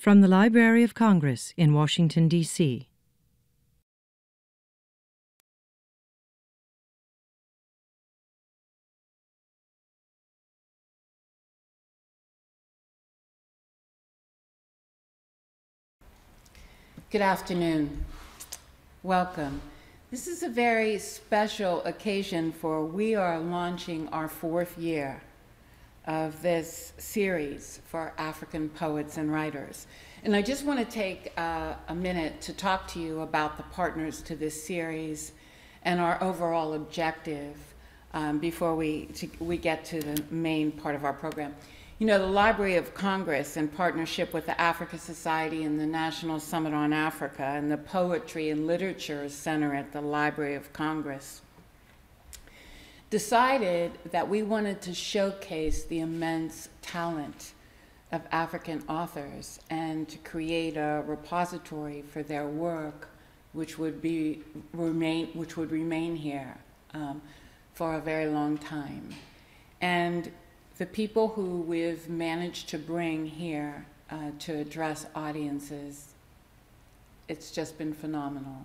From the Library of Congress in Washington, D.C. Good afternoon. Welcome. This is a very special occasion for we are launching our fourth year of this series for African poets and writers. And I just want to take uh, a minute to talk to you about the partners to this series and our overall objective um, before we, to, we get to the main part of our program. You know, the Library of Congress, in partnership with the Africa Society and the National Summit on Africa and the Poetry and Literature Center at the Library of Congress, decided that we wanted to showcase the immense talent of African authors and to create a repository for their work, which would be remain, which would remain here um, for a very long time. And the people who we've managed to bring here uh, to address audiences, it's just been phenomenal.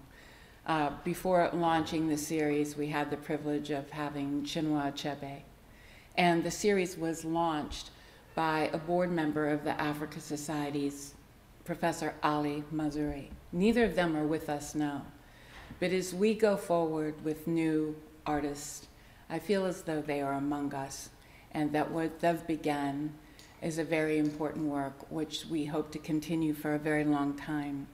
Uh, before launching the series, we had the privilege of having Chinua Achebe. And the series was launched by a board member of the Africa Society's Professor Ali Mazrui. Neither of them are with us now. But as we go forward with new artists, I feel as though they are among us and that what they've begun is a very important work, which we hope to continue for a very long time.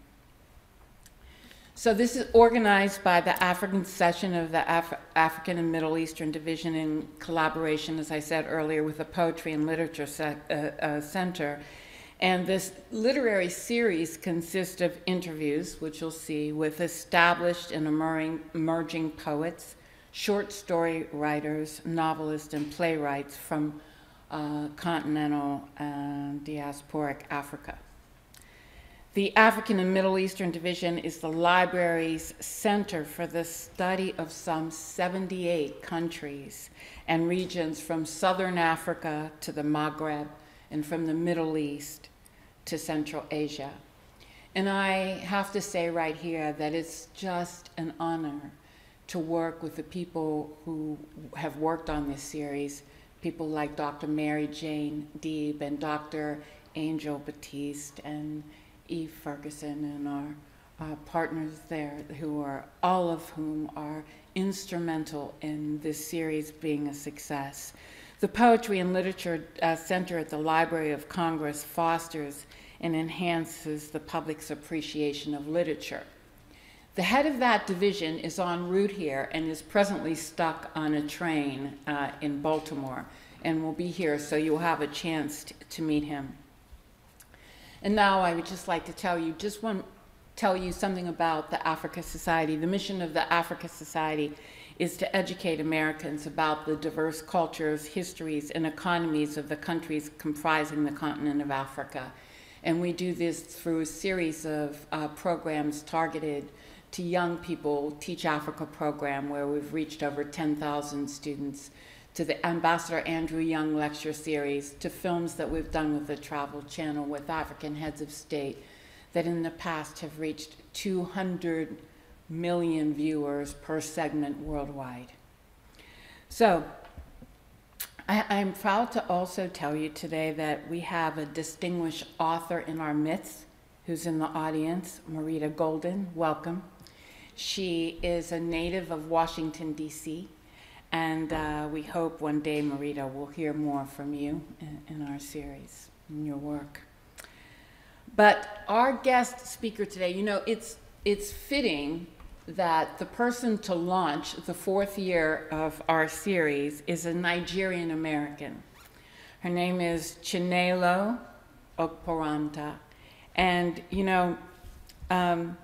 So this is organized by the African session of the Af African and Middle Eastern Division in collaboration, as I said earlier, with the Poetry and Literature uh, uh, Center. And this literary series consists of interviews, which you'll see, with established and emerging poets, short story writers, novelists, and playwrights from uh, continental and diasporic Africa. The African and Middle Eastern Division is the library's center for the study of some 78 countries and regions from Southern Africa to the Maghreb and from the Middle East to Central Asia. And I have to say right here that it's just an honor to work with the people who have worked on this series, people like Dr. Mary Jane Deeb and Dr. Angel Batiste and Eve Ferguson and our uh, partners there, who are all of whom are instrumental in this series being a success. The Poetry and Literature uh, Center at the Library of Congress fosters and enhances the public's appreciation of literature. The head of that division is en route here and is presently stuck on a train uh, in Baltimore and will be here, so you'll have a chance to meet him. And now I would just like to tell you, just want tell you something about the Africa Society. The mission of the Africa Society is to educate Americans about the diverse cultures, histories, and economies of the countries comprising the continent of Africa. And we do this through a series of uh, programs targeted to young people, Teach Africa program, where we've reached over 10,000 students to the Ambassador Andrew Young Lecture Series, to films that we've done with the Travel Channel with African heads of state that in the past have reached 200 million viewers per segment worldwide. So, I, am proud to also tell you today that we have a distinguished author in our midst who's in the audience, Marita Golden. Welcome. She is a native of Washington, D.C. And uh, we hope one day, Marita, we'll hear more from you in, in our series, in your work. But our guest speaker today, you know, it's, it's fitting that the person to launch the fourth year of our series is a Nigerian American. Her name is Chinelo Okparanta. And, you know, um,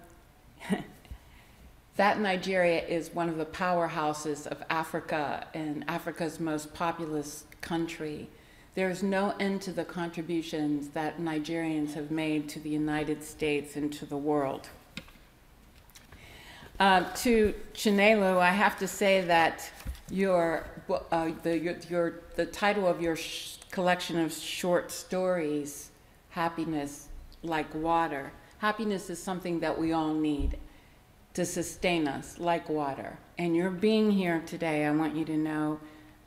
that Nigeria is one of the powerhouses of Africa and Africa's most populous country. There's no end to the contributions that Nigerians have made to the United States and to the world. Uh, to Chinelo, I have to say that your, uh, the, your, your, the title of your collection of short stories, Happiness, like water. Happiness is something that we all need to sustain us, like water. And your being here today, I want you to know,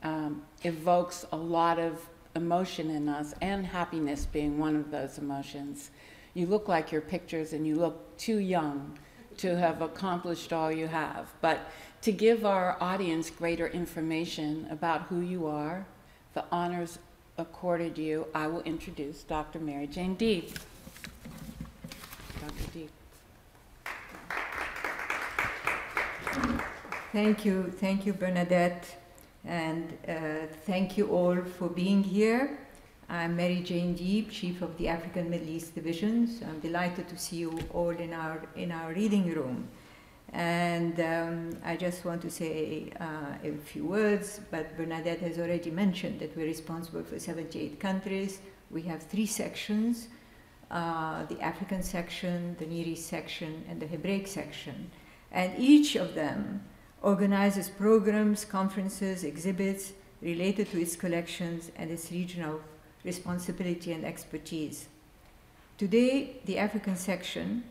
um, evokes a lot of emotion in us, and happiness being one of those emotions. You look like your pictures, and you look too young to have accomplished all you have. But to give our audience greater information about who you are, the honors accorded you, I will introduce Dr. Mary Jane Deeb. Dr. Deeb. Thank you, thank you, Bernadette, and uh, thank you all for being here. I'm Mary Jane Deeb, Chief of the African Middle East Divisions. I'm delighted to see you all in our in our reading room. And um, I just want to say uh, a few words, but Bernadette has already mentioned that we're responsible for 78 countries. We have three sections, uh, the African section, the Near East section, and the Hebraic section. And each of them organizes programs, conferences, exhibits related to its collections and its regional responsibility and expertise. Today, the African section,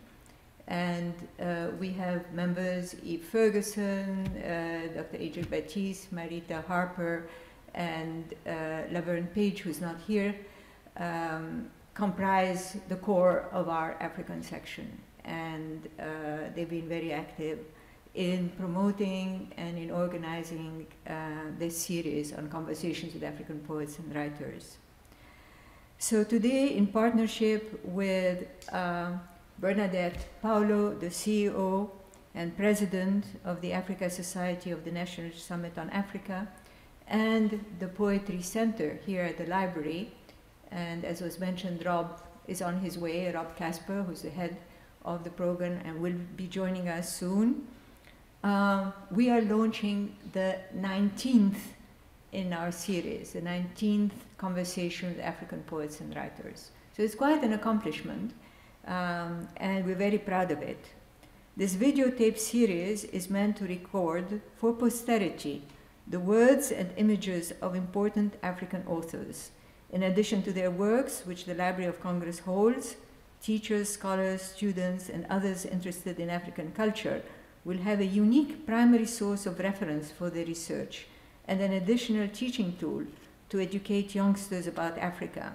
and uh, we have members Eve Ferguson, uh, Dr. Angel Batiste, Marita Harper, and uh, Laverne Page, who's not here, um, comprise the core of our African section. And uh, they've been very active in promoting and in organizing uh, this series on conversations with African poets and writers. So today, in partnership with uh, Bernadette Paolo, the CEO and President of the Africa Society of the National Summit on Africa, and the Poetry Center here at the library, and as was mentioned, Rob is on his way, Rob Casper, who's the head of the program and will be joining us soon. Um, we are launching the 19th in our series, the 19th conversation with African poets and writers. So it's quite an accomplishment, um, and we're very proud of it. This videotape series is meant to record for posterity the words and images of important African authors. In addition to their works, which the Library of Congress holds, teachers, scholars, students, and others interested in African culture will have a unique primary source of reference for their research and an additional teaching tool to educate youngsters about Africa,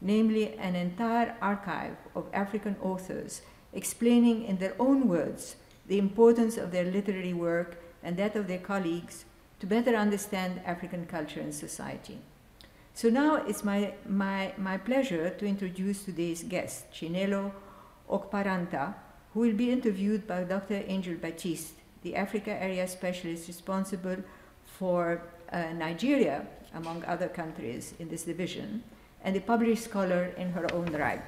namely an entire archive of African authors explaining in their own words the importance of their literary work and that of their colleagues to better understand African culture and society. So now it's my, my, my pleasure to introduce today's guest, Chinelo Okparanta, who will be interviewed by Dr. Angel Batiste, the Africa area specialist responsible for uh, Nigeria, among other countries in this division, and a published scholar in her own right.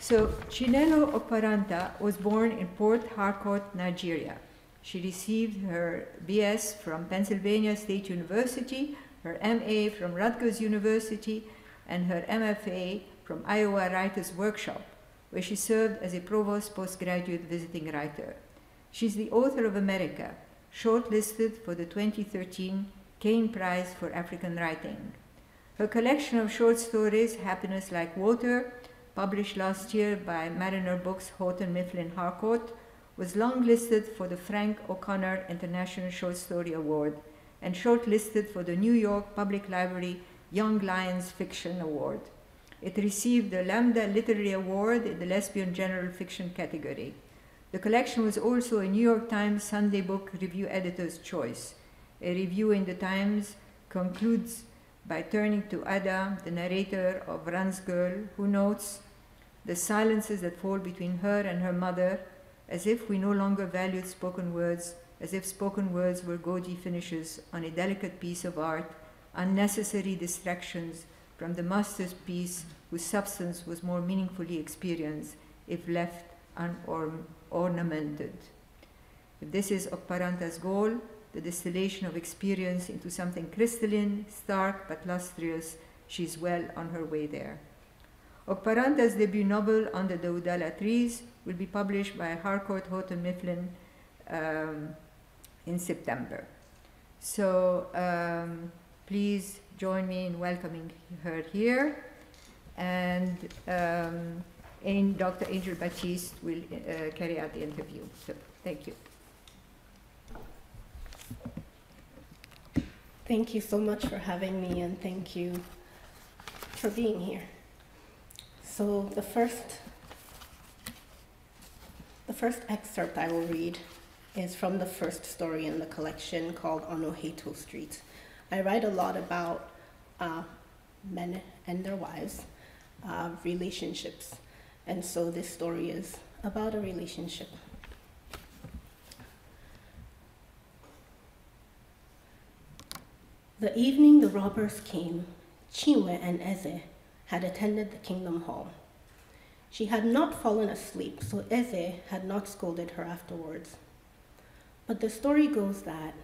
So, Chinelo Okparanta was born in Port Harcourt, Nigeria. She received her BS from Pennsylvania State University, her MA from Rutgers University, and her MFA from Iowa Writers Workshop where she served as a provost postgraduate visiting writer. She's the author of America, shortlisted for the 2013 Caine Prize for African Writing. Her collection of short stories, Happiness Like Water, published last year by Mariner Books Houghton Mifflin Harcourt, was longlisted for the Frank O'Connor International Short Story Award and shortlisted for the New York Public Library Young Lions Fiction Award. It received the Lambda Literary Award in the Lesbian General Fiction category. The collection was also a New York Times Sunday Book Review Editor's Choice. A review in the Times concludes by turning to Ada, the narrator of Runs Girl, who notes the silences that fall between her and her mother, as if we no longer valued spoken words, as if spoken words were gaudy finishes on a delicate piece of art, unnecessary distractions from the masterpiece whose substance was more meaningfully experienced if left unornamented. If this is Okparanta's goal, the distillation of experience into something crystalline, stark, but lustrous, she's well on her way there. Okparanta's debut novel, Under the Udala Trees, will be published by Harcourt Houghton Mifflin um, in September. So um, please join me in welcoming her here. And um, and Dr. Angel Batiste will uh, carry out the interview. So, thank you. Thank you so much for having me, and thank you for being here. So the first, the first excerpt I will read is from the first story in the collection called On Ohaeto Street. I write a lot about uh, men and their wives, uh, relationships, and so this story is about a relationship. The evening the robbers came, Chinwe and Eze had attended the kingdom hall. She had not fallen asleep, so Eze had not scolded her afterwards. But the story goes that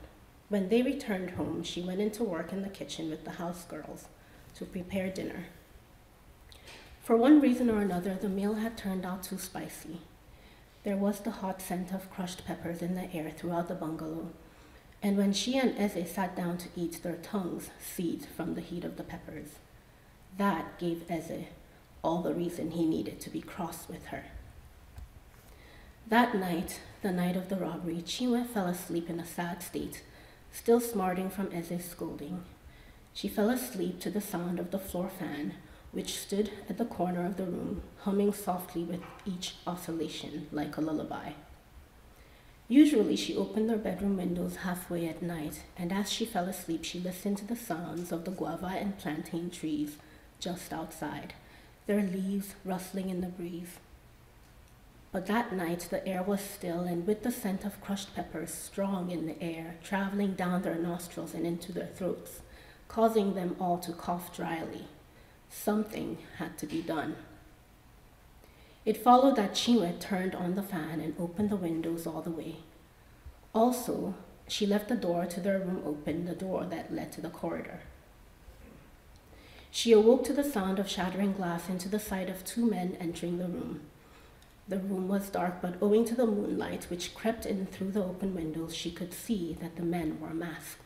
when they returned home, she went into work in the kitchen with the house girls to prepare dinner. For one reason or another, the meal had turned out too spicy. There was the hot scent of crushed peppers in the air throughout the bungalow, and when she and Eze sat down to eat, their tongues seethed from the heat of the peppers. That gave Eze all the reason he needed to be cross with her. That night, the night of the robbery, Chinwe fell asleep in a sad state, still smarting from Eze's scolding. She fell asleep to the sound of the floor fan, which stood at the corner of the room, humming softly with each oscillation like a lullaby. Usually she opened her bedroom windows halfway at night, and as she fell asleep, she listened to the sounds of the guava and plantain trees just outside, their leaves rustling in the breeze. But that night the air was still, and with the scent of crushed peppers strong in the air, traveling down their nostrils and into their throats, causing them all to cough dryly, something had to be done. It followed that Chinwe turned on the fan and opened the windows all the way. Also, she left the door to their room open, the door that led to the corridor. She awoke to the sound of shattering glass and to the sight of two men entering the room. The room was dark, but owing to the moonlight which crept in through the open windows, she could see that the men were masked.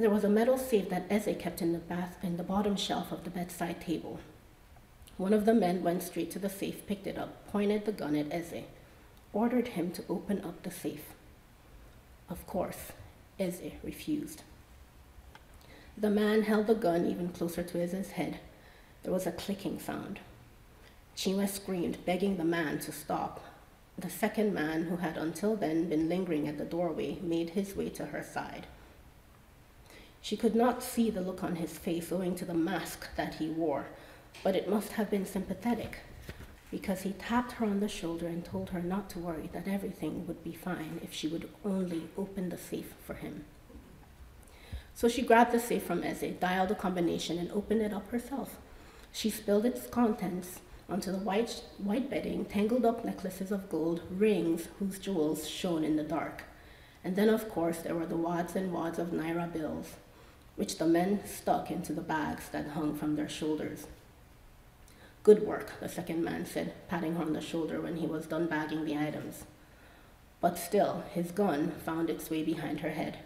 There was a metal safe that Eze kept in the bath in the bottom shelf of the bedside table. One of the men went straight to the safe, picked it up, pointed the gun at Eze, ordered him to open up the safe. Of course, Eze refused. The man held the gun even closer to Eze's head. There was a clicking sound. Chinwe screamed, begging the man to stop. The second man, who had until then been lingering at the doorway, made his way to her side. She could not see the look on his face owing to the mask that he wore, but it must have been sympathetic because he tapped her on the shoulder and told her not to worry, that everything would be fine if she would only open the safe for him. So she grabbed the safe from Eze, dialed a combination, and opened it up herself. She spilled its contents onto the white, white bedding, tangled up necklaces of gold, rings whose jewels shone in the dark. And then, of course, there were the wads and wads of naira bills, which the men stuck into the bags that hung from their shoulders. Good work, the second man said, patting her on the shoulder when he was done bagging the items. But still, his gun found its way behind her head.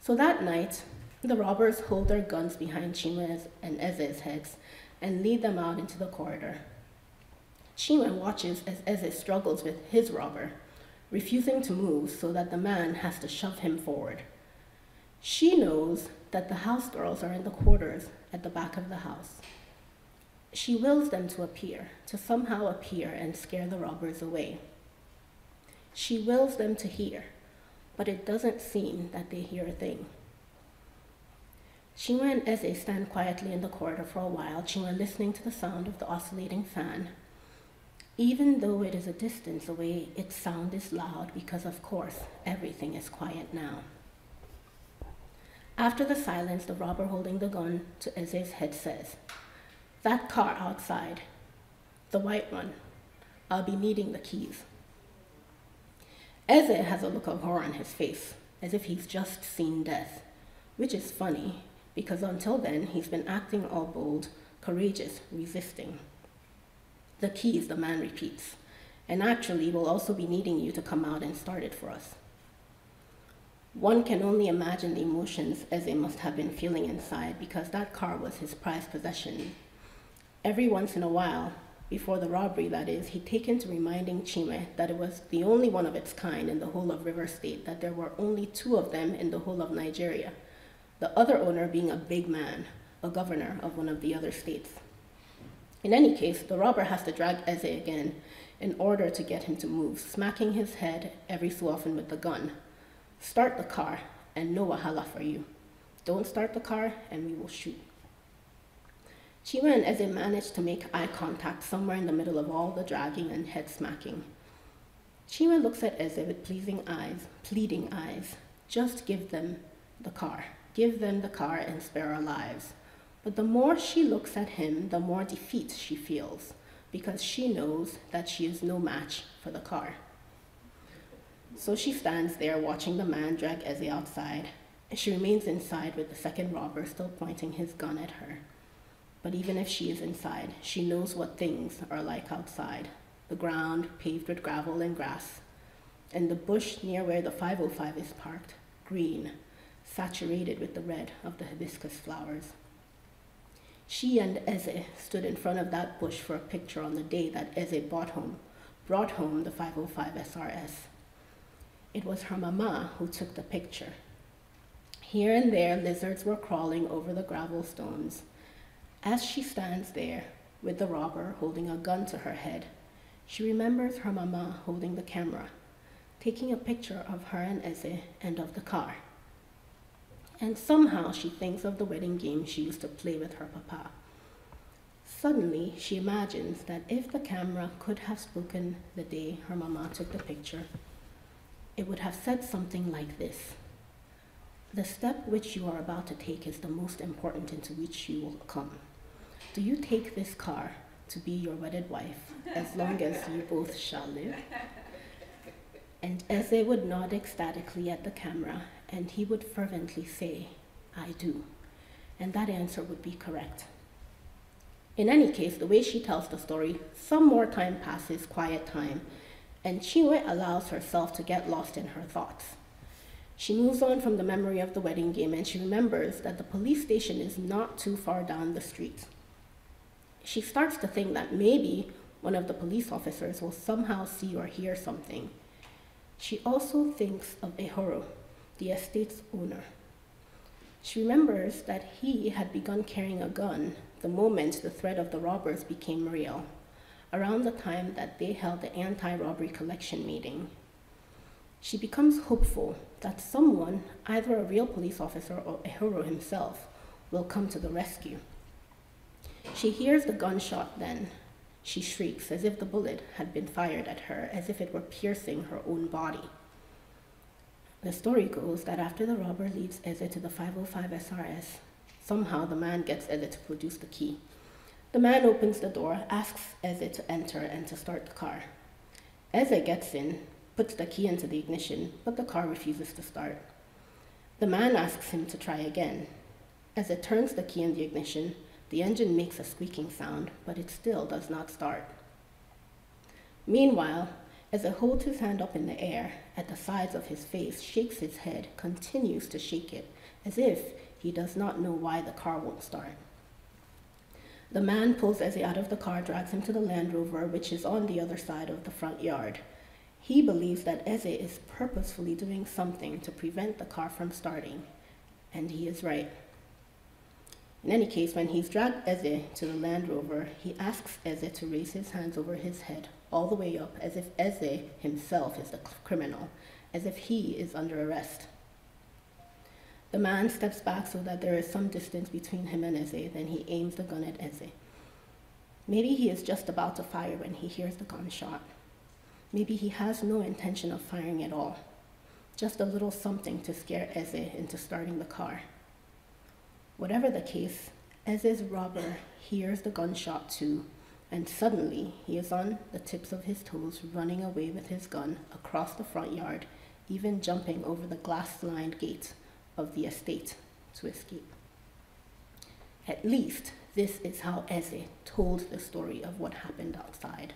So that night, the robbers hold their guns behind Chinwe's and Eze's heads and lead them out into the corridor. Chinwe watches as Eze struggles with his robber, refusing to move so that the man has to shove him forward. She knows that the house girls are in the quarters at the back of the house. She wills them to appear, to somehow appear and scare the robbers away. She wills them to hear, but it doesn't seem that they hear a thing. Chinwe and Eze stand quietly in the corridor for a while, Chinwe listening to the sound of the oscillating fan. Even though it is a distance away, its sound is loud because, of course, everything is quiet now. After the silence, the robber holding the gun to Eze's head says, that car outside, the white one, I'll be needing the keys. Eze has a look of horror on his face, as if he's just seen death, which is funny, because until then he's been acting all bold, courageous, resisting. The keys, the man repeats, and actually we'll also be needing you to come out and start it for us. One can only imagine the emotions as Eze must have been feeling inside because that car was his prized possession Every once in a while, before the robbery that is, he'd taken to reminding Chime that it was the only one of its kind in the whole of River State, that there were only two of them in the whole of Nigeria, the other owner being a big man, a governor of one of the other states. In any case, the robber has to drag Eze again in order to get him to move, smacking his head every so often with the gun. Start the car, and no wahala for you. Don't start the car, and we will shoot. Chinwe and Eze managed to make eye contact somewhere in the middle of all the dragging and head smacking. Chinwe looks at Eze with pleasing eyes, pleading eyes. Just give them the car. Give them the car and spare our lives. But the more she looks at him, the more defeat she feels, because she knows that she is no match for the car. So she stands there watching the man drag Eze outside. She remains inside with the second robber still pointing his gun at her. But even if she is inside, she knows what things are like outside the ground paved with gravel and grass, and the bush near where the 505 is parked, green, saturated with the red of the hibiscus flowers. She and Eze stood in front of that bush for a picture on the day that Eze brought home, brought home the 505 SRS. It was her mama who took the picture. Here and there, lizards were crawling over the gravel stones. As she stands there, with the robber holding a gun to her head, she remembers her mama holding the camera, taking a picture of her and Eze and of the car. And somehow she thinks of the wedding game she used to play with her papa. Suddenly, she imagines that if the camera could have spoken the day her mama took the picture, it would have said something like this The step which you are about to take is the most important into which you will come. Do you take this car to be your wedded wife as long as you both shall live? And Eze would nod ecstatically at the camera, and he would fervently say, I do. And that answer would be correct. In any case, the way she tells the story, some more time passes, quiet time, and Chinwe allows herself to get lost in her thoughts. She moves on from the memory of the wedding game and she remembers that the police station is not too far down the street. She starts to think that maybe one of the police officers will somehow see or hear something. She also thinks of Ehoro, the estate's owner. She remembers that he had begun carrying a gun the moment the threat of the robbers became real, around the time that they held the anti robbery collection meeting. She becomes hopeful that someone, either a real police officer or Ehoro himself, will come to the rescue. She hears the gunshot then. She shrieks as if the bullet had been fired at her, as if it were piercing her own body. The story goes that after the robber leads Eze to the 505 SRS, somehow the man gets Eze to produce the key. The man opens the door, asks Eze to enter and to start the car. Eze gets in, puts the key into the ignition, but the car refuses to start. The man asks him to try again. As it turns the key in the ignition, the engine makes a squeaking sound, but it still does not start. Meanwhile, it holds his hand up in the air at the sides of his face, shakes his head, continues to shake it, as if he does not know why the car won't start. The man pulls Eze out of the car, drags him to the Land Rover, which is on the other side of the front yard. He believes that Eze is purposefully doing something to prevent the car from starting, and he is right. In any case, when he's dragged Eze to the Land Rover, he asks Eze to raise his hands over his head, all the way up, as if Eze himself is the criminal, as if he is under arrest. The man steps back so that there is some distance between him and Eze, then he aims the gun at Eze. Maybe he is just about to fire when he hears the gunshot. Maybe he has no intention of firing at all, just a little something to scare Eze into starting the car. Whatever the case, Eze's robber hears the gunshot too, and suddenly he is on the tips of his toes running away with his gun across the front yard, even jumping over the glass lined gate of the estate to escape. At least this is how Eze told the story of what happened outside.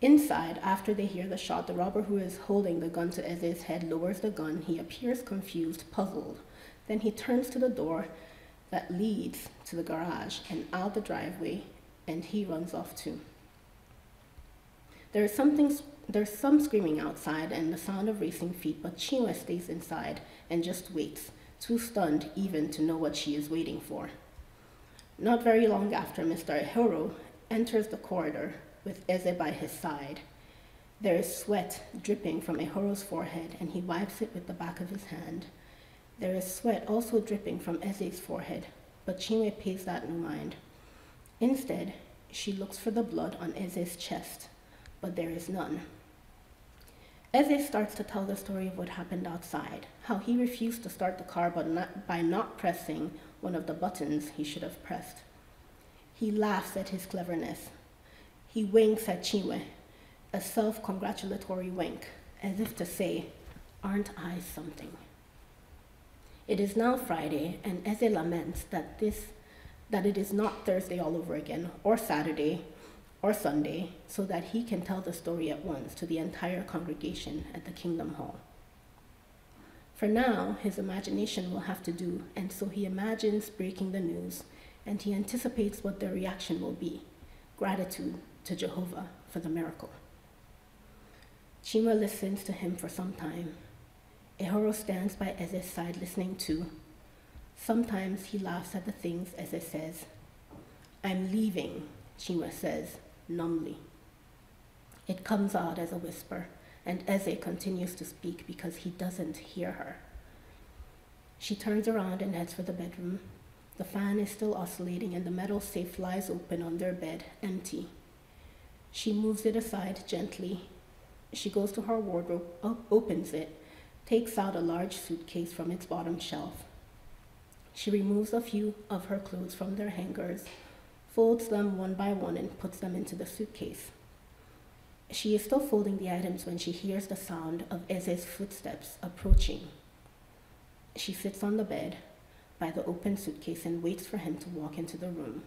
Inside, after they hear the shot, the robber who is holding the gun to Eze's head lowers the gun. He appears confused, puzzled. Then he turns to the door that leads to the garage and out the driveway, and he runs off too. There is something, there's some screaming outside and the sound of racing feet, but Chinwe stays inside and just waits, too stunned even to know what she is waiting for. Not very long after, Mr. Ehoro enters the corridor with Eze by his side. There is sweat dripping from Ehoro's forehead, and he wipes it with the back of his hand. There is sweat also dripping from Eze's forehead, but Chinwe pays that no mind. Instead, she looks for the blood on Eze's chest, but there is none. Eze starts to tell the story of what happened outside, how he refused to start the car but not, by not pressing one of the buttons he should have pressed. He laughs at his cleverness. He winks at Chinwe, a self congratulatory wink, as if to say, Aren't I something? It is now Friday, and Eze laments that this that it is not Thursday all over again, or Saturday, or Sunday, so that he can tell the story at once to the entire congregation at the Kingdom Hall. For now, his imagination will have to do, and so he imagines breaking the news, and he anticipates what their reaction will be gratitude to Jehovah for the miracle. Chima listens to him for some time, Ehoro stands by Eze's side listening too. Sometimes he laughs at the things Eze says. I'm leaving, Chima says, numbly. It comes out as a whisper, and Eze continues to speak because he doesn't hear her. She turns around and heads for the bedroom. The fan is still oscillating, and the metal safe lies open on their bed, empty. She moves it aside gently. She goes to her wardrobe, op- opens it, takes out a large suitcase from its bottom shelf. She removes a few of her clothes from their hangers, folds them one by one, and puts them into the suitcase. She is still folding the items when she hears the sound of Eze's footsteps approaching. She sits on the bed by the open suitcase and waits for him to walk into the room.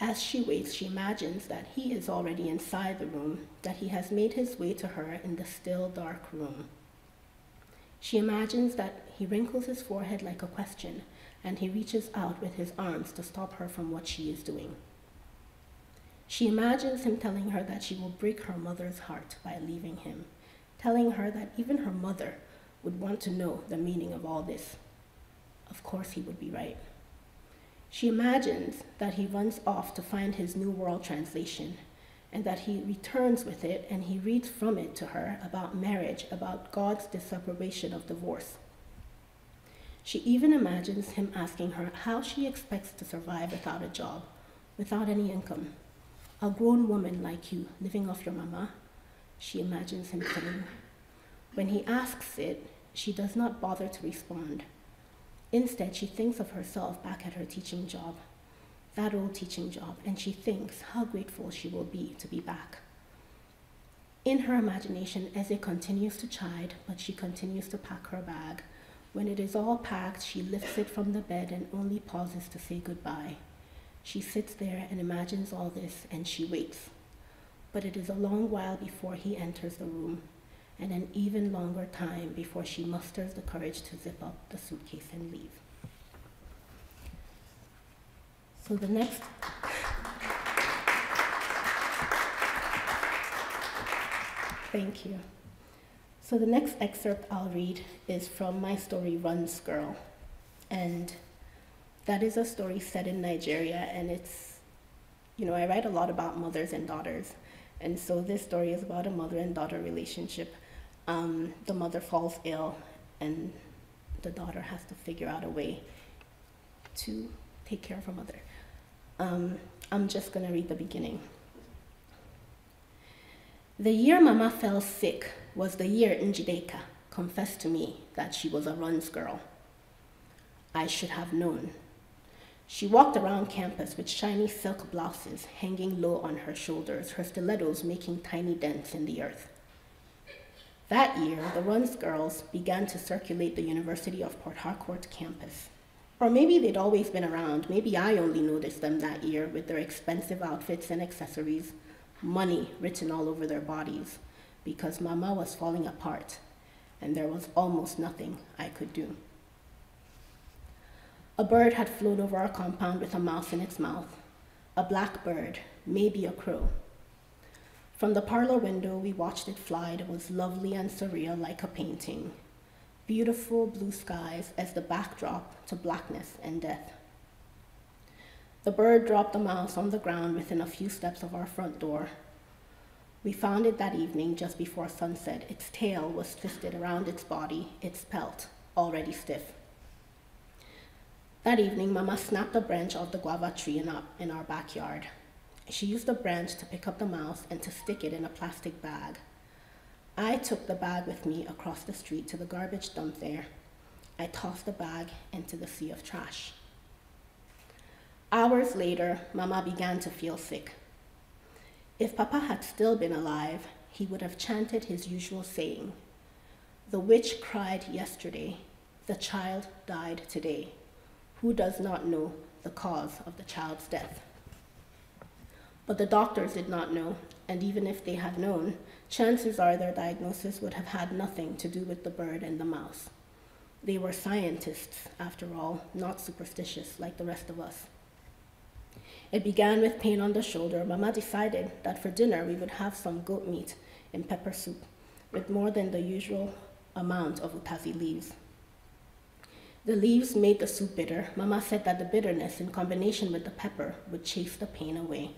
As she waits, she imagines that he is already inside the room, that he has made his way to her in the still dark room. She imagines that he wrinkles his forehead like a question, and he reaches out with his arms to stop her from what she is doing. She imagines him telling her that she will break her mother's heart by leaving him, telling her that even her mother would want to know the meaning of all this. Of course, he would be right. She imagines that he runs off to find his New World Translation and that he returns with it and he reads from it to her about marriage, about God's disapprobation of divorce. She even imagines him asking her how she expects to survive without a job, without any income. A grown woman like you, living off your mama, she imagines him saying. When he asks it, she does not bother to respond. Instead, she thinks of herself back at her teaching job that old teaching job, and she thinks how grateful she will be to be back. In her imagination, Eze continues to chide, but she continues to pack her bag. When it is all packed, she lifts it from the bed and only pauses to say goodbye. She sits there and imagines all this, and she waits. But it is a long while before he enters the room, and an even longer time before she musters the courage to zip up the suitcase and leave. So the next. Thank you. So the next excerpt I'll read is from my story Runs Girl. And that is a story set in Nigeria and it's you know, I write a lot about mothers and daughters. And so this story is about a mother and daughter relationship. Um, the mother falls ill and the daughter has to figure out a way to take care of her mother. Um, I'm just going to read the beginning. The year Mama fell sick was the year Njideka confessed to me that she was a runs girl. I should have known. She walked around campus with shiny silk blouses hanging low on her shoulders, her stilettos making tiny dents in the earth. That year, the Runs girls began to circulate the University of Port Harcourt campus. Or maybe they'd always been around. Maybe I only noticed them that year with their expensive outfits and accessories, money written all over their bodies, because Mama was falling apart and there was almost nothing I could do. A bird had flown over our compound with a mouse in its mouth. A black bird, maybe a crow. From the parlor window, we watched it fly. It was lovely and surreal, like a painting. Beautiful blue skies as the backdrop to blackness and death. The bird dropped the mouse on the ground within a few steps of our front door. We found it that evening just before sunset. Its tail was twisted around its body, its pelt already stiff. That evening, Mama snapped a branch off the guava tree in our backyard. She used the branch to pick up the mouse and to stick it in a plastic bag. I took the bag with me across the street to the garbage dump there. I tossed the bag into the sea of trash. Hours later, Mama began to feel sick. If Papa had still been alive, he would have chanted his usual saying The witch cried yesterday, the child died today. Who does not know the cause of the child's death? But the doctors did not know, and even if they had known, chances are their diagnosis would have had nothing to do with the bird and the mouse. They were scientists, after all, not superstitious like the rest of us. It began with pain on the shoulder. Mama decided that for dinner we would have some goat meat in pepper soup with more than the usual amount of utazi leaves. The leaves made the soup bitter. Mama said that the bitterness, in combination with the pepper, would chase the pain away.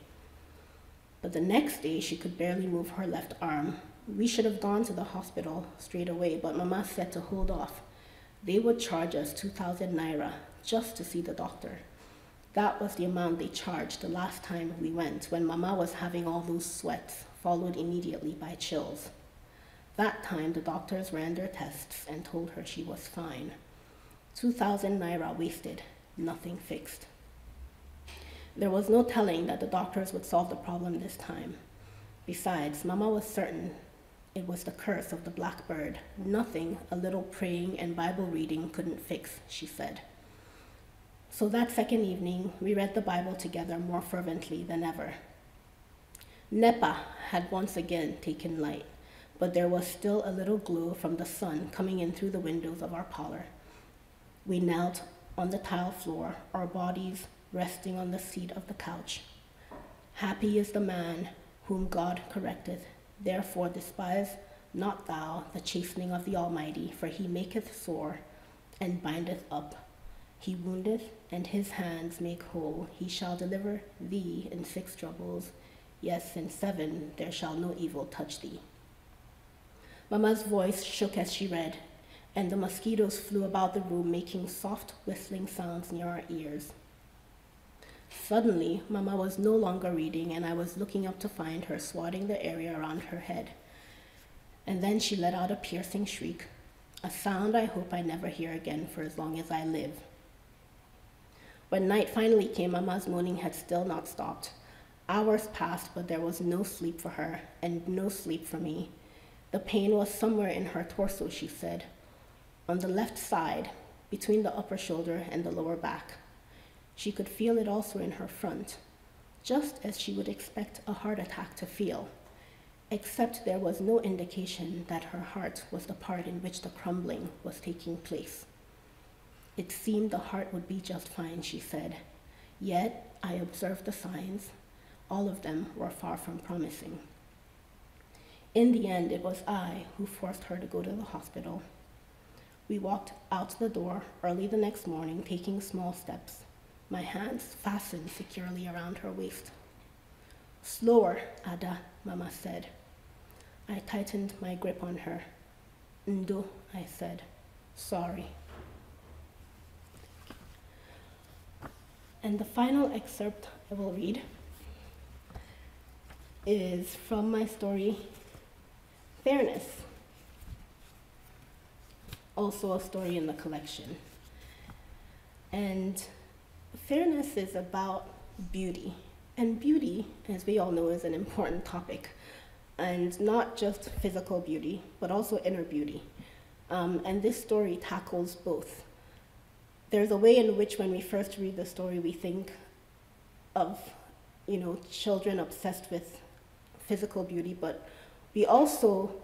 But the next day, she could barely move her left arm. We should have gone to the hospital straight away, but Mama said to hold off. They would charge us 2,000 naira just to see the doctor. That was the amount they charged the last time we went, when Mama was having all those sweats, followed immediately by chills. That time, the doctors ran their tests and told her she was fine. 2,000 naira wasted, nothing fixed. There was no telling that the doctors would solve the problem this time. Besides, Mama was certain it was the curse of the blackbird. Nothing a little praying and Bible reading couldn't fix, she said. So that second evening, we read the Bible together more fervently than ever. Nepa had once again taken light, but there was still a little glow from the sun coming in through the windows of our parlor. We knelt on the tile floor, our bodies resting on the seat of the couch. Happy is the man whom God correcteth. Therefore despise not thou the chastening of the Almighty, for he maketh sore and bindeth up. He woundeth, and his hands make whole. He shall deliver thee in six troubles. Yes, in seven there shall no evil touch thee. Mamma's voice shook as she read, and the mosquitoes flew about the room, making soft whistling sounds near our ears. Suddenly, Mamma was no longer reading, and I was looking up to find her swatting the area around her head. And then she let out a piercing shriek, a sound I hope I never hear again for as long as I live. When night finally came, Mamma's moaning had still not stopped. Hours passed, but there was no sleep for her, and no sleep for me. The pain was somewhere in her torso, she said, on the left side, between the upper shoulder and the lower back. She could feel it also in her front, just as she would expect a heart attack to feel, except there was no indication that her heart was the part in which the crumbling was taking place. It seemed the heart would be just fine, she said. Yet I observed the signs. All of them were far from promising. In the end, it was I who forced her to go to the hospital. We walked out the door early the next morning, taking small steps, my hands fastened securely around her waist. Slower, Ada, Mama said. I tightened my grip on her. Ndo, I said. Sorry. And the final excerpt I will read is from my story, Fairness, also a story in the collection. And fairness is about beauty. And beauty, as we all know, is an important topic. And not just physical beauty, but also inner beauty. Um, and this story tackles both there's a way in which when we first read the story, we think of, you know, children obsessed with physical beauty, but we also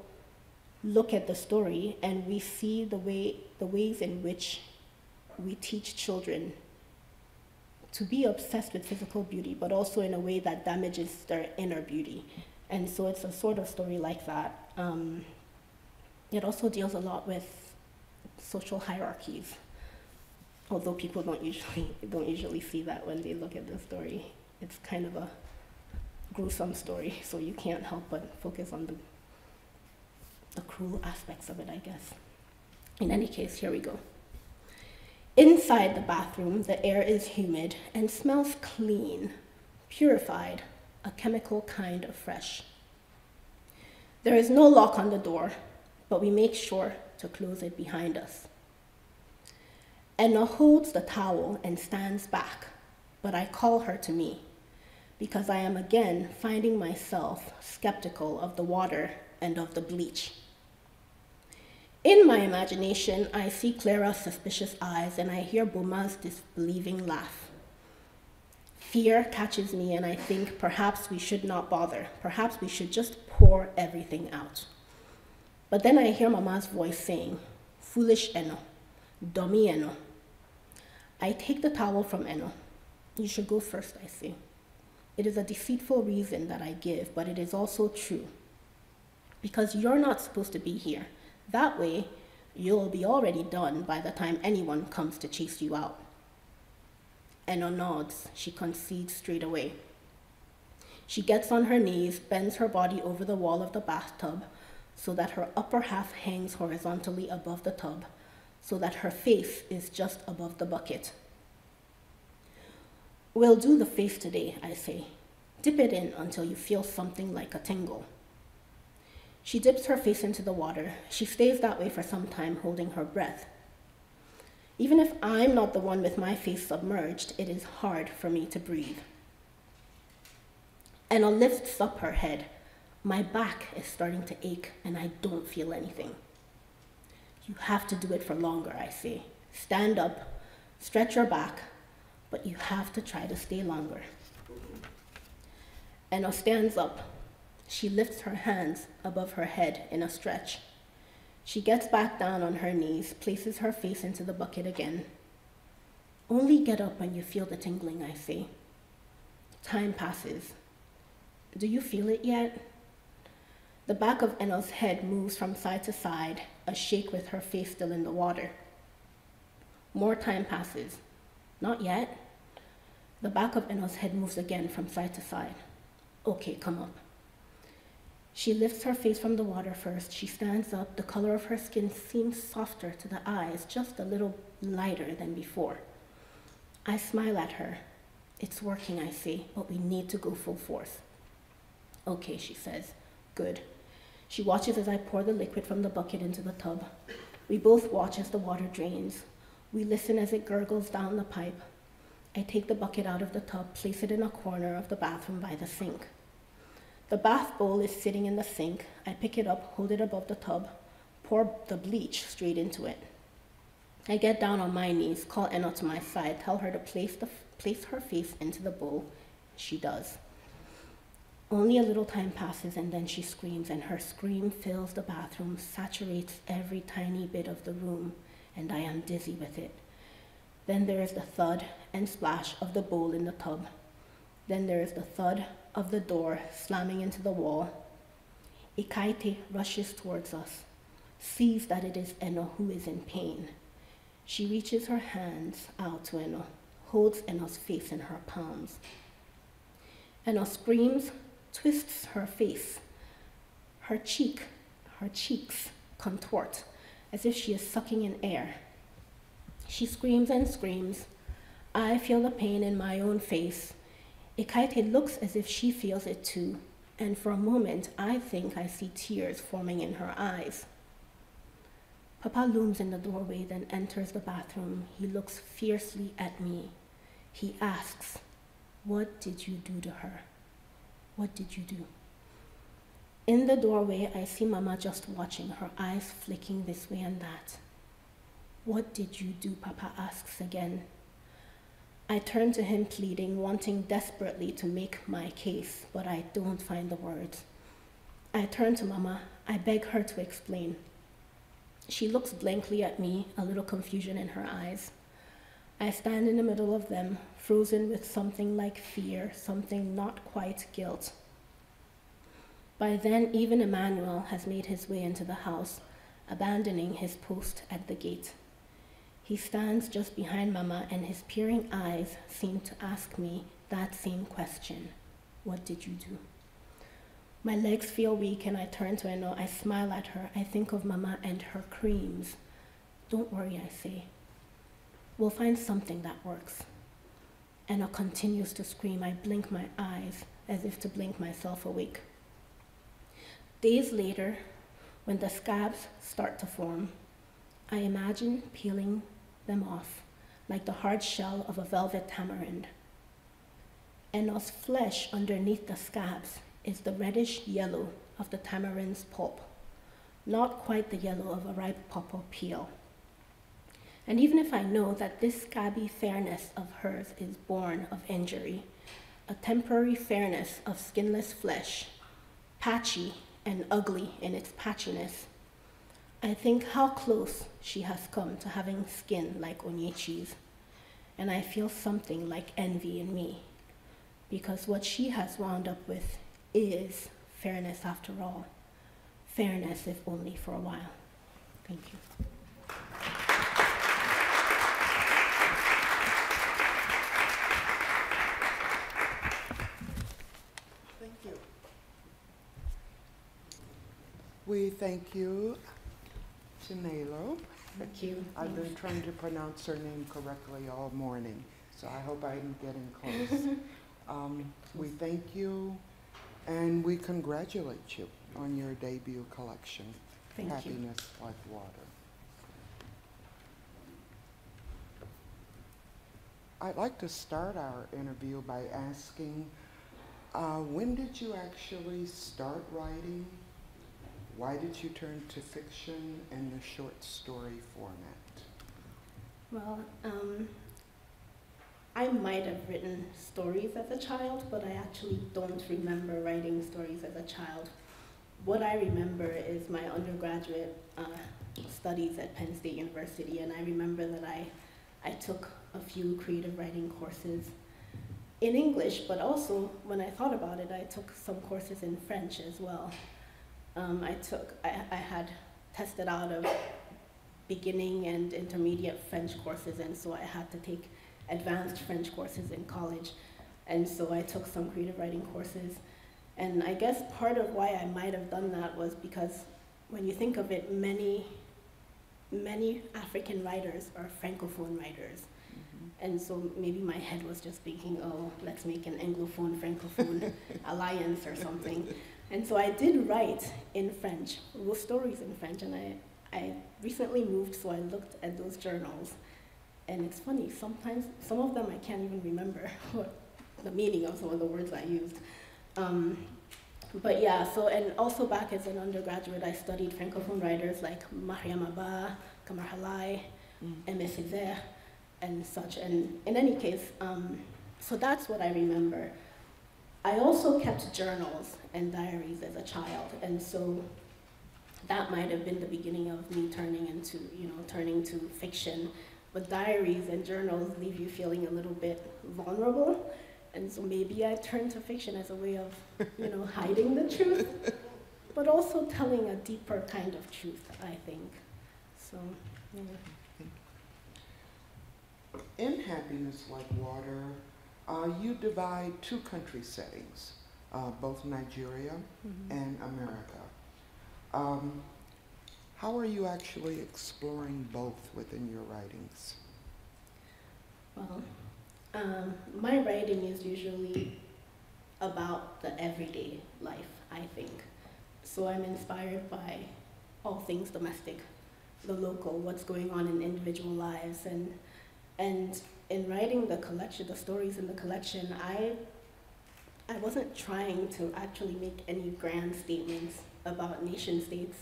look at the story and we see the way the ways in which we teach children to be obsessed with physical beauty, but also in a way that damages their inner beauty. And so it's a sort of story like that. Um, it also deals a lot with social hierarchies, although people don't usually don't usually see that when they look at the story. It's kind of a gruesome story, so you can't help but focus on the the cruel aspects of it, I guess. In any case, here we go. Inside the bathroom, the air is humid and smells clean, purified, a chemical kind of fresh. There is no lock on the door, but we make sure to close it behind us. Eno holds the towel and stands back, but I call her to me because I am again finding myself skeptical of the water and of the bleach. In my imagination, I see Clara's suspicious eyes and I hear Boma's disbelieving laugh. Fear catches me, and I think perhaps we should not bother. Perhaps we should just pour everything out. But then I hear Mama's voice saying, Foolish Eno, dummy Eno. I take the towel from Eno. You should go first, I say. It is a deceitful reason that I give, but it is also true. Because you're not supposed to be here. That way, you'll be already done by the time anyone comes to chase you out. Eno nods. She concedes straight away. She gets on her knees, bends her body over the wall of the bathtub so that her upper half hangs horizontally above the tub, so that her face is just above the bucket. We'll do the face today, I say. Dip it in until you feel something like a tingle. She dips her face into the water. She stays that way for some time, holding her breath. Even if I'm not the one with my face submerged, it is hard for me to breathe. Eno lifts up her head. My back is starting to ache, and I don't feel anything. You have to do it for longer, I say. Stand up, stretch your back, but you have to try to stay longer. Eno stands up, she lifts her hands above her head in a stretch. She gets back down on her knees, places her face into the bucket again. Only get up when you feel the tingling, I say. Time passes. Do you feel it yet? The back of Eno's head moves from side to side, a shake with her face still in the water. More time passes. Not yet. The back of Eno's head moves again from side to side. Okay, come up. She lifts her face from the water first. She stands up. The color of her skin seems softer to the eyes, just a little lighter than before. I smile at her. It's working, I say, but we need to go full force. Okay, she says. Good. She watches as I pour the liquid from the bucket into the tub. We both watch as the water drains. We listen as it gurgles down the pipe. I take the bucket out of the tub, place it in a corner of the bathroom by the sink. The bath bowl is sitting in the sink. I pick it up, hold it above the tub, pour the bleach straight into it. I get down on my knees, call Eno to my side, tell her to place, the, place her face into the bowl. She does. Only a little time passes and then she screams, and her scream fills the bathroom, saturates every tiny bit of the room, and I am dizzy with it. Then there is the thud and splash of the bowl in the tub. Then there is the thud of the door slamming into the wall. Ikaite rushes towards us, sees that it is Eno who is in pain. She reaches her hands out to Eno, holds Eno's face in her palms. Eno screams, twists her face. Her cheek, her cheeks contort as if she is sucking in air. She screams and screams. I feel the pain in my own face Ikaite looks as if she feels it too, and for a moment I think I see tears forming in her eyes. Papa looms in the doorway, then enters the bathroom. He looks fiercely at me. He asks, What did you do to her? What did you do? In the doorway, I see Mama just watching, her eyes flicking this way and that. What did you do? Papa asks again. I turn to him pleading, wanting desperately to make my case, but I don't find the words. I turn to Mama. I beg her to explain. She looks blankly at me, a little confusion in her eyes. I stand in the middle of them, frozen with something like fear, something not quite guilt. By then, even Emmanuel has made his way into the house, abandoning his post at the gate. He stands just behind Mama, and his peering eyes seem to ask me that same question What did you do? My legs feel weak, and I turn to Eno. I smile at her. I think of Mama and her creams. Don't worry, I say. We'll find something that works. Eno continues to scream. I blink my eyes as if to blink myself awake. Days later, when the scabs start to form, I imagine peeling them off like the hard shell of a velvet tamarind. Eno's flesh underneath the scabs is the reddish yellow of the tamarind's pulp, not quite the yellow of a ripe pawpaw peel. And even if I know that this scabby fairness of hers is born of injury, a temporary fairness of skinless flesh, patchy and ugly in its patchiness, I think how close she has come to having skin like Onyechi's, and I feel something like envy in me, because what she has wound up with is fairness after all. Fairness, if only for a while. Thank you. Thank you. We thank you, Chinelo. Thank you. I've been trying to pronounce her name correctly all morning, so I hope I'm getting close. Um, We thank you, and we congratulate you on your debut collection, Thank you. Happiness Like Water. I'd like to start our interview by asking, uh, when did you actually start writing? Why did you turn to fiction and the short story format? Well, um, I might have written stories as a child, but I actually don't remember writing stories as a child. What I remember is my undergraduate uh, studies at Penn State University, and I remember that I, I took a few creative writing courses in English, but also when I thought about it, I took some courses in French as well. Um, I took, I, I had tested out of beginning and intermediate French courses, and so I had to take advanced French courses in college. And so I took some creative writing courses. And I guess part of why I might have done that was because when you think of it, many, many African writers are Francophone writers. And so maybe my head was just thinking, oh, let's make an Anglophone Francophone alliance or something. And so I did write in French, wrote stories in French, and I, I recently moved, so I looked at those journals. And it's funny, sometimes, some of them I can't even remember what the meaning of some of the words I used. Um, but yeah, so, and also back as an undergraduate, I studied Francophone writers like Mariama Bâ, Camara Laye, Aimé Césaire, and such. And in any case, um, so that's what I remember. I also kept journals and diaries as a child, and so that might have been the beginning of me turning into, you know, turning to fiction. But diaries and journals leave you feeling a little bit vulnerable, and so maybe I turned to fiction as a way of, you know, hiding the truth, but also telling a deeper kind of truth, I think. So, yeah. In Happiness Like Water, uh, you divide two country settings, uh, both Nigeria Mhm. and America. Um, how are you actually exploring both within your writings? Well, um, my writing is usually about the everyday life, I think. So I'm inspired by all things domestic, the local, what's going on in individual lives, and and in writing the collection, the stories in the collection, I I wasn't trying to actually make any grand statements about nation states.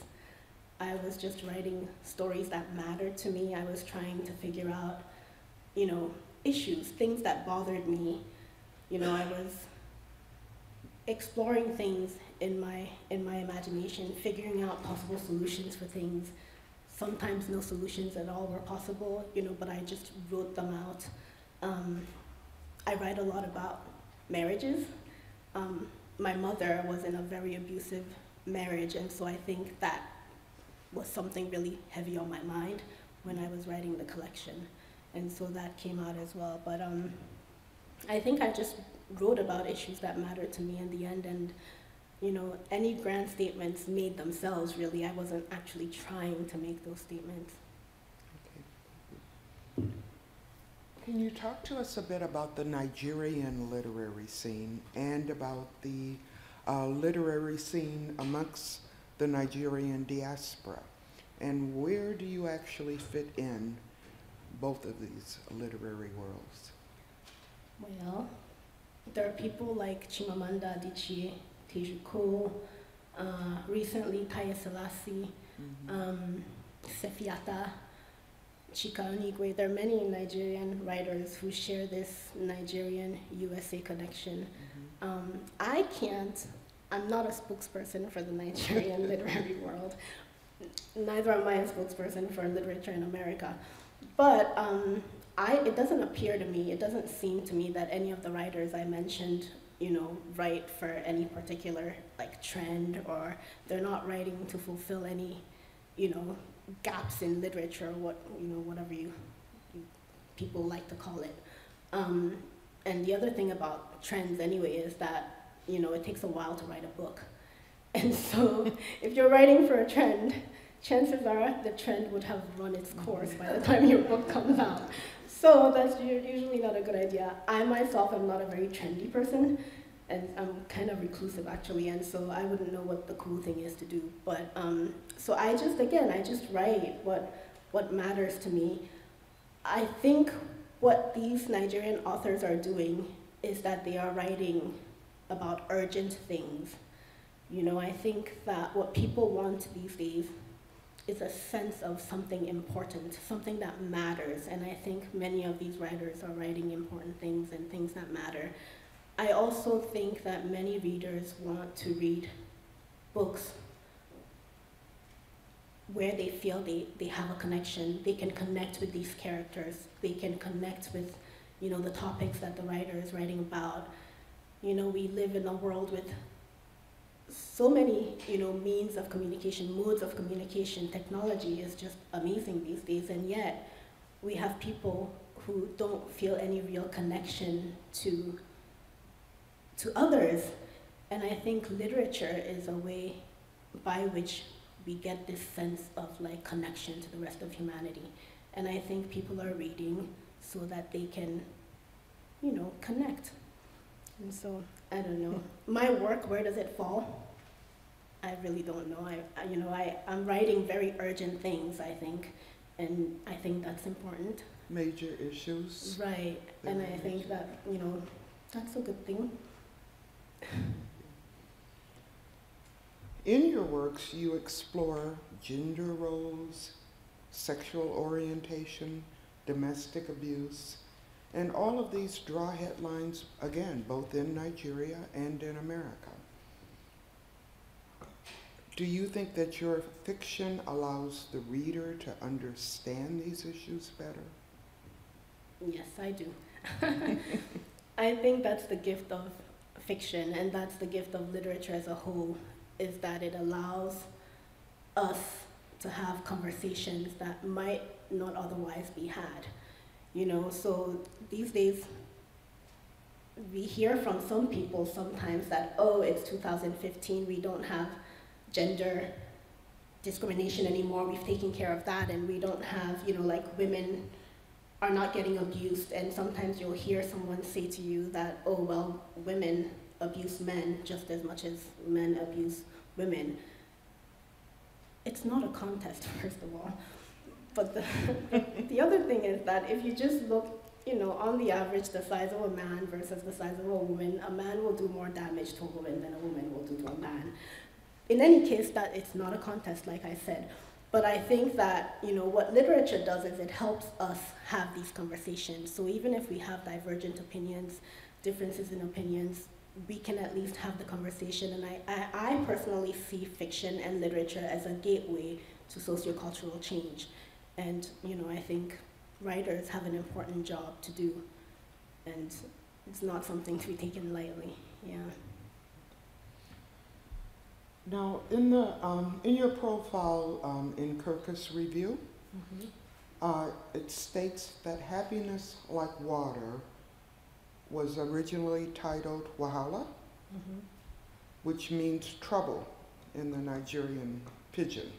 I was just writing stories that mattered to me. I was trying to figure out, you know, issues, things that bothered me. You know, I was exploring things in my in my imagination, figuring out possible solutions for things. Sometimes no solutions at all were possible, you know, but I just wrote them out. Um, I write a lot about marriages. Um, my mother was in a very abusive marriage, and so I think that was something really heavy on my mind when I was writing the collection, and so that came out as well. But um, I think I just wrote about issues that mattered to me in the end, and you know, any grand statements made themselves. Really, I wasn't actually trying to make those statements. Can you talk to us a bit about the Nigerian literary scene and about the uh, literary scene amongst the Nigerian diaspora? And where do you actually fit in both of these literary worlds? Well, there are people like Chimamanda Adichie, Teju Cole, uh, recently Taiye Selasi, Mhm. um, Sefi Atta, Chika Unigwe. There are many Nigerian writers who share this Nigerian USA connection. Mhm. Um, I can't, I'm not a spokesperson for the Nigerian literary world. Neither am I a spokesperson for literature in America. But um, I, it doesn't appear to me, it doesn't seem to me that any of the writers I mentioned, you know, write for any particular like trend or they're not writing to fulfill any, you know, gaps in literature, or what you know, whatever you, you people like to call it. Um, and the other thing about trends anyway is that you know it takes a while to write a book, and so if you're writing for a trend, chances are the trend would have run its course by the time your book comes out. So that's usually not a good idea. I myself am not a very trendy person, and I'm kind of reclusive actually, and so I wouldn't know what the cool thing is to do. But um, so I just again I just write what what matters to me. I think what these Nigerian authors are doing is that they are writing about urgent things. You know, I think that what people want these days is a sense of something important, something that matters. And I think many of these writers are writing important things and things that matter. I also think that many readers want to read books where they feel they, they have a connection, they can connect with these characters, they can connect with, you know, the topics that the writer is writing about. You know, we live in a world with so many, you know, means of communication, modes of communication. Technology is just amazing these days, and yet we have people who don't feel any real connection to to others. And I think literature is a way by which we get this sense of like connection to the rest of humanity. And I think people are reading so that they can, you know, connect. And so I don't know. My work, where does it fall? I really don't know. I, you know, I, I'm writing very urgent things, I think, and I think that's important. Major issues? Right. And I think that, you know, that's a good thing. In your works, you explore gender roles, sexual orientation, domestic abuse, and all of these draw headlines, again, both in Nigeria and in America. Do you think that your fiction allows the reader to understand these issues better? Yes, I do. I think that's the gift of fiction, and that's the gift of literature as a whole, is that it allows us to have conversations that might not otherwise be had. You know, so these days, we hear from some people sometimes that, oh, it's 2015, we don't have gender discrimination anymore, we've taken care of that, and we don't have, you know, like women are not getting abused. And sometimes you'll hear someone say to you that, oh, well, women abuse men just as much as men abuse women. It's not a contest, first of all. But the, the other thing is that if you just look, you know, on the average, the size of a man versus the size of a woman, a man will do more damage to a woman than a woman will do to a man. In any case, that it's not a contest, like I said. But I think that, you know, what literature does is it helps us have these conversations. So even if we have divergent opinions, differences in opinions, we can at least have the conversation. And I, I, I personally see fiction and literature as a gateway to sociocultural change. And, you know, I think writers have an important job to do, and it's not something to be taken lightly, yeah. Now, in the um, in your profile um, in Kirkus Review, uh, it states that happiness like water was originally titled Wahala, Mhm. which means trouble in the Nigerian pidgin.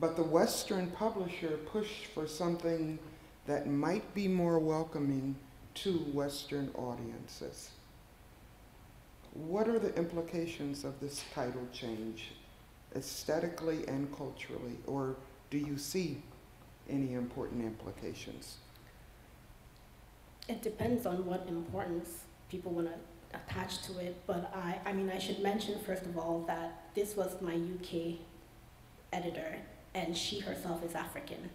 But the Western publisher pushed for something that might be more welcoming to Western audiences. What are the implications of this title change, aesthetically and culturally, or do you see any important implications? It depends on what importance people want to attach to it, but I, I mean, I should mention first of all that this was my UK editor, and she herself is African.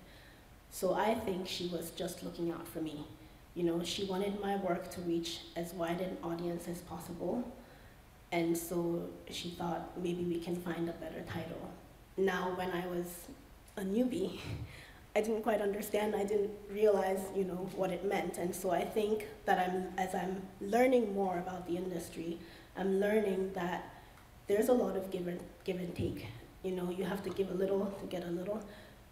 So I think she was just looking out for me. You know, she wanted my work to reach as wide an audience as possible, and so she thought maybe we can find a better title. Now, when I was a newbie, I didn't quite understand. I didn't realize, you know, what it meant. And so I think that I'm, as I'm learning more about the industry, I'm learning that there's a lot of give and, give and take. You know, you have to give a little to get a little.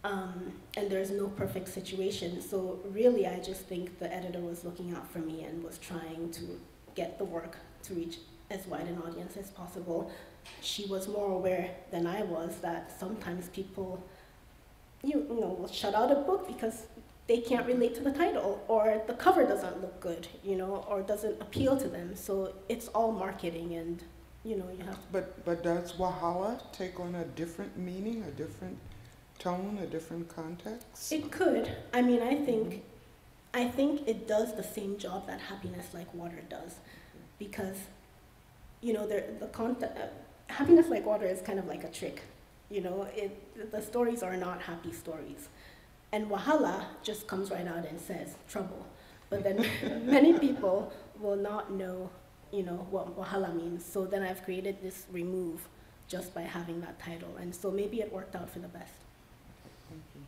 Um, and there's no perfect situation. So really, I just think the editor was looking out for me and was trying to get the work to reach as wide an audience as possible. She was more aware than I was that sometimes people you, you know, will shut out a book because they can't relate to the title or the cover doesn't look good, you know, or doesn't appeal to them. So it's all marketing and, you know, you have. But, but does Wahala take on a different meaning, a different tone, a different context? It could. I mean, I think, I think it does the same job that Happiness Like Water does, because, you know, there, the content, uh, Happiness Like Water is kind of like a trick. You know, it, the stories are not happy stories. And Wahala just comes right out and says trouble. But then many people will not know, you know, what Wahala means. So then I've created this remove just by having that title. And so maybe it worked out for the best. Thank you.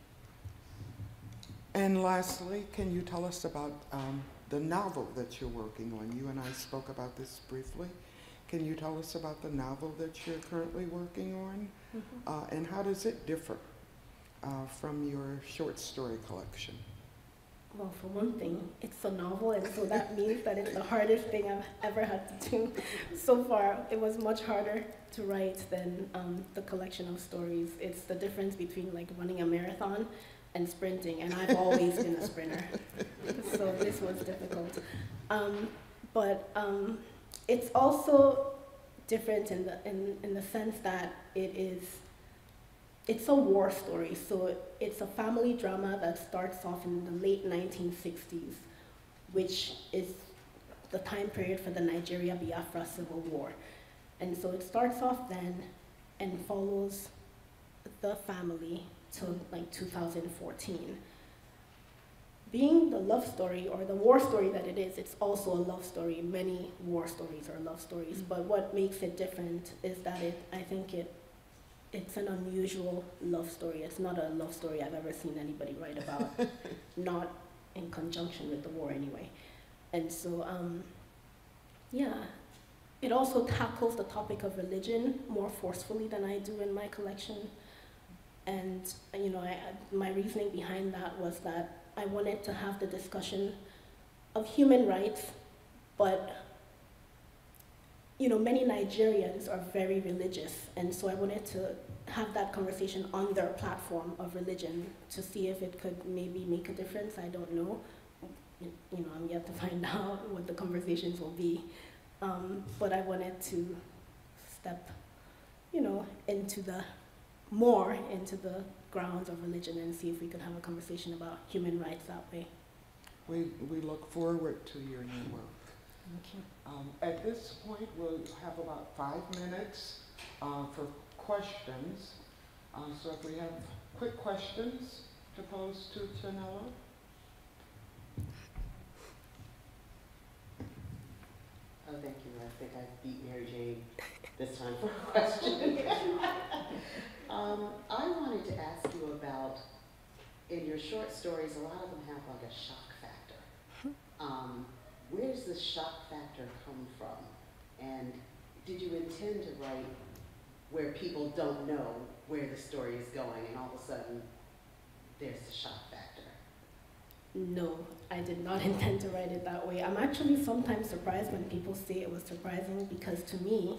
And lastly, can you tell us about um, the novel that you're working on? You and I spoke about this briefly. Can you tell us about the novel that you're currently working on? Uh, and how does it differ uh, from your short story collection? Well, for one thing, it's a novel, and so that means that it's the hardest thing I've ever had to do. So far, it was much harder to write than um, the collection of stories. It's the difference between like running a marathon and sprinting, and I've always been a sprinter, so this was difficult. Um, but um, it's also different in the in, in the sense that it is it's a war story. So it's a family drama that starts off in the late 1960s, which is the time period for the Nigeria Biafra Civil War. And so it starts off then and follows the family till like 2014. Being the love story or the war story that it is, it's also a love story. Many war stories are love stories, mm. but what makes it different is that it, I think it it's an unusual love story. It's not a love story I've ever seen anybody write about, not in conjunction with the war anyway. And so, um, yeah, it also tackles the topic of religion more forcefully than I do in my collection. And you know, I, my reasoning behind that was that I wanted to have the discussion of human rights, but you know, many Nigerians are very religious, and so I wanted to have that conversation on their platform of religion to see if it could maybe make a difference. I don't know. You know, I'm yet to find out what the conversations will be. Um, but I wanted to step, you know, into the more into the grounds of religion and see if we could have a conversation about human rights that way. We, we look forward to your new work. Thank you. Um, at this point, we'll have about five minutes uh, for questions. Uh, so if we have quick questions to pose to Chinelo. Oh, thank you. I think I beat Mary Jane this time for a question. um, I wanted to ask you about, in your short stories, a lot of them have like a shock factor. Um, where does the shock factor come from? And did you intend to write where people don't know where the story is going and all of a sudden there's the shock factor? No, I did not intend to write it that way. I'm actually sometimes surprised when people say it was surprising because to me,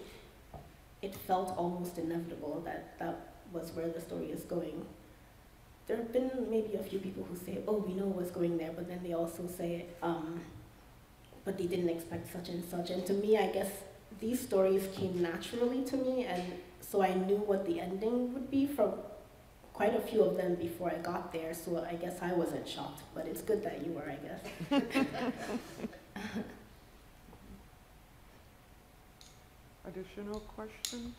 it felt almost inevitable that that was where the story is going. There have been maybe a few people who say, oh, we know what's going there, but then they also say, um, but they didn't expect such and such. And to me, I guess these stories came naturally to me, and so I knew what the ending would be from quite a few of them before I got there, so I guess I wasn't shocked, but it's good that you were, I guess. Additional questions?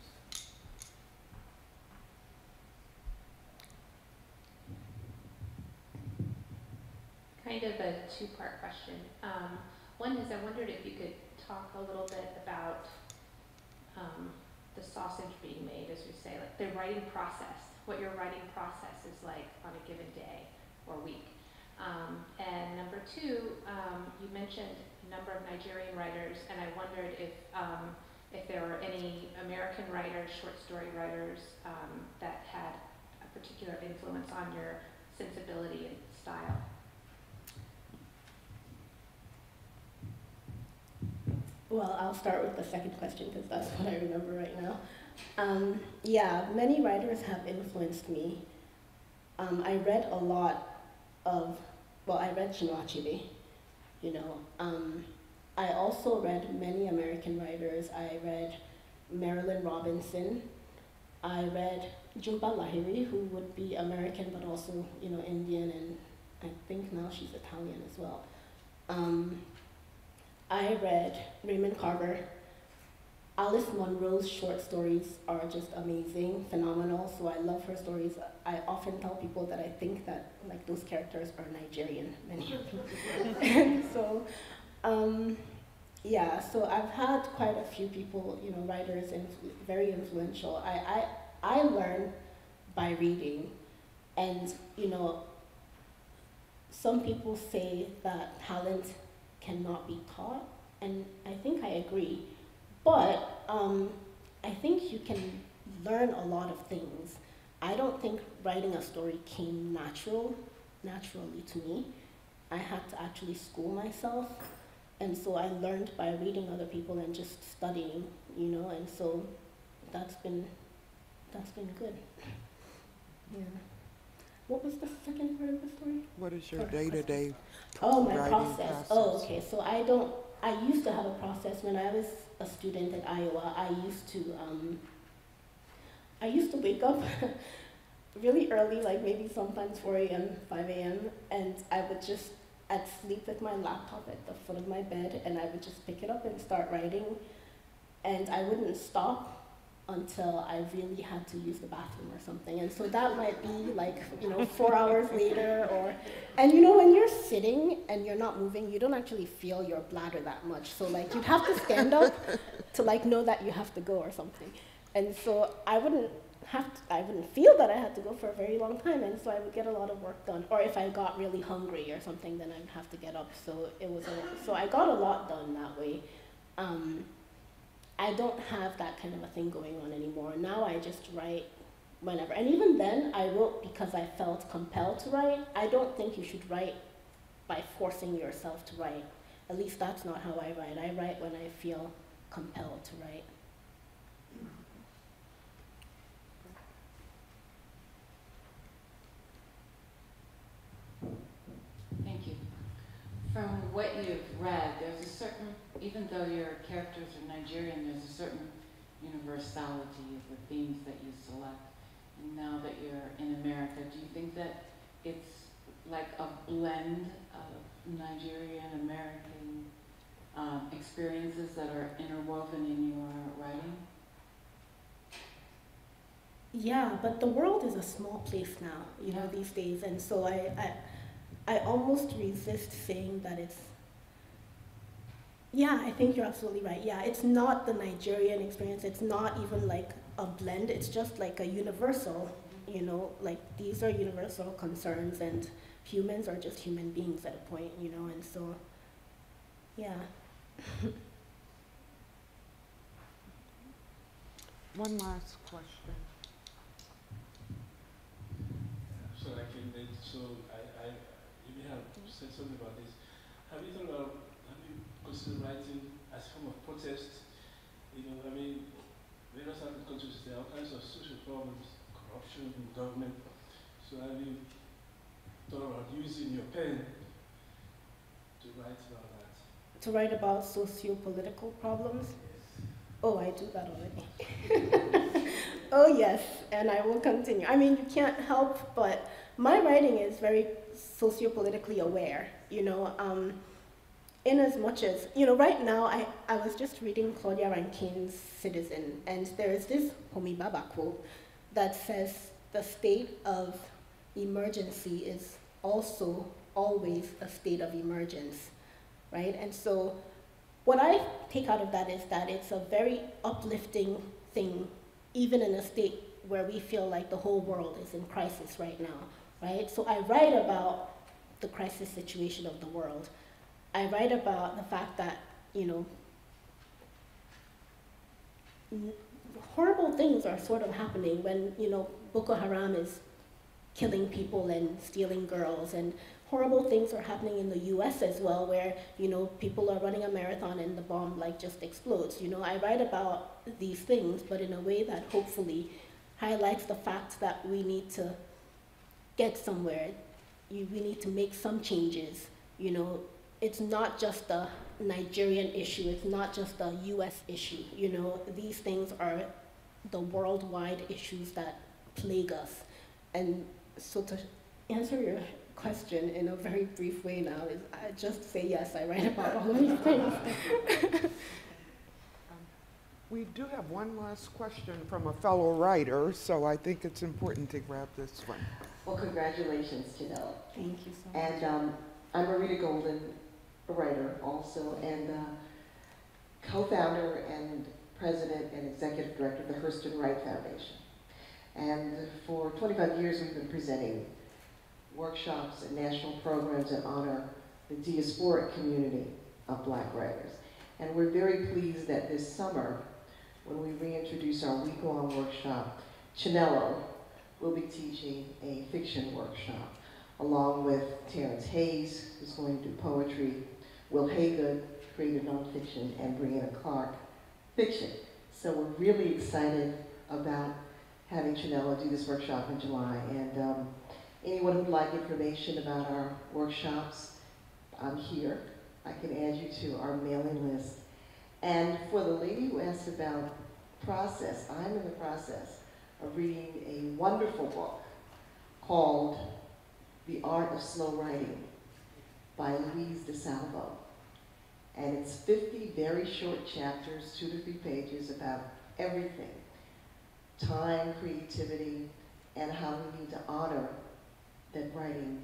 Kind of a two-part question. Um, one is I wondered if you could talk a little bit about um, the sausage being made, as we say, like the writing process, what your writing process is like on a given day or week. Um, and number two, um, you mentioned a number of Nigerian writers, and I wondered if um, if there were any American writers, short story writers, um, that had a particular influence on your sensibility and style. Well, I'll start with the second question because that's what I remember right now. Um, yeah, many writers have influenced me. Um, I read a lot of, well, I read Achebe, you know. Um, I also read many American writers. I read Marilynne Robinson. I read Jhumpa Lahiri, who would be American but also, you know, Indian, and I think now she's Italian as well. Um, I read Raymond Carver. Alice Munro's short stories are just amazing, phenomenal. So I love her stories. I often tell people that I think that like those characters are Nigerian, many of them. and so, um, yeah. So I've had quite a few people, you know, writers, and very influential. I I I learn by reading, and you know. Some people say that talent cannot be taught, and I think I agree. But um, I think you can learn a lot of things. I don't think writing a story came natural, naturally to me. I had to actually school myself, and so I learned by reading other people and just studying, you know. And so that's been that's been good. Yeah. What was the second part of the story? What is your day-to-day Oh, my writing process. Oh, okay. So I don't. I used to have a process when I was a student at Iowa. I used to. Um, I used to wake up really early, like maybe sometimes 4 a.m., 5 a.m., and I would just. I'd sleep with my laptop at the foot of my bed, and I would just pick it up and start writing, and I wouldn't stop until I really had to use the bathroom or something. And so that might be like, you know, four hours later or, and you know, when you're sitting and you're not moving, you don't actually feel your bladder that much. So like you'd have to stand up to like know that you have to go or something. And so I wouldn't have to, I wouldn't feel that I had to go for a very long time. And so I would get a lot of work done. Or if I got really hungry or something, then I'd have to get up. So it was, a, so I got a lot done that way. Um, I don't have that kind of a thing going on anymore. Now I just write whenever. And even then, I wrote because I felt compelled to write. I don't think you should write by forcing yourself to write. At least that's not how I write. I write when I feel compelled to write. Thank you. From what you've read, there's a certain, even though your characters are Nigerian, there's a certain universality of the themes that you select. And now that you're in America, do you think that it's like a blend of Nigerian American um, experiences that are interwoven in your writing? Yeah, but the world is a small place now, you know, these days, and so I, I, I almost resist saying that it's Yeah, I think you're absolutely right. Yeah, it's not the Nigerian experience. It's not even like a blend. It's just like a universal, you know, like these are universal concerns and humans are just human beings at a point, you know, and so, yeah. One last question. So I can, then- so I, I, you may have said something about this. Have you thought of, have considered writing as a form of protest? You know, I mean, various African countries, there are all kinds of social problems, corruption in government. So have you thought of using your pen to write about that? To write about socio-political problems? Oh, I do that already. oh, yes, and I will continue. I mean, you can't help but my writing is very sociopolitically aware, you know, um, in as much as, you know, right now I, I was just reading Claudia Rankine's Citizen, and there is this Homi Bhabha quote that says the state of emergency is also always a state of emergence, right? And so what I take out of that is that it's a very uplifting thing, even in a state where we feel like the whole world is in crisis right now, right? So I write about the crisis situation of the world. I write about the fact that, you know, horrible things are sort of happening when, you know, Boko Haram is killing people and stealing girls and horrible things are happening in the US as well where, you know, people are running a marathon and the bomb like just explodes. You know, I write about these things but in a way that hopefully highlights the fact that we need to get somewhere. You, we need to make some changes. You know, it's not just a Nigerian issue, it's not just a US issue. You know, these things are the worldwide issues that plague us. And so to answer your question in a very brief way now is I just say yes, I write about all of these things. We do have one last question from a fellow writer, so I think it's important to grab this one. Well, congratulations, Janelle. Thank you so much. And um, I'm Marita Golden, a writer also, and uh, co-founder and president and executive director of the Hurston Wright Foundation. And for 25 years, we've been presenting workshops and national programs that honor the diasporic community of black writers. And we're very pleased that this summer, when we reintroduce our week-long workshop, Chinelo will be teaching a fiction workshop along with Terrence Hayes, who's going to do poetry, Wil Haygood, creative nonfiction, and Breena Clarke, fiction. So we're really excited about having Chinelo do this workshop in July. And um, anyone who'd like information about our workshops, I'm here. I can add you to our mailing list. And for the lady who asked about process, I'm in the process of reading a wonderful book called The Art of Slow Writing by Louise DeSalvo. And it's 50 very short chapters, two to three pages, about everything time, creativity, and how we need to honor that writing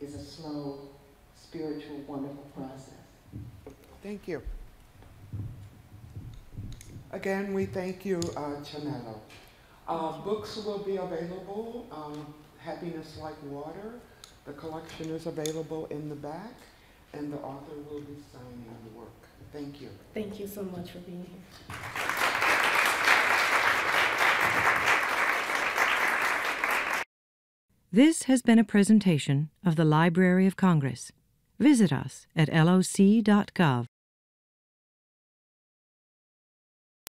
is a slow, spiritual, wonderful process. Thank you. Again, we thank you, uh. Uh, books will be available, um, Happiness Like Water. The collection is available in the back, and the author will be signing the work. Thank you. Thank you so much for being here. This has been a presentation of the Library of Congress. Visit us at loc.gov.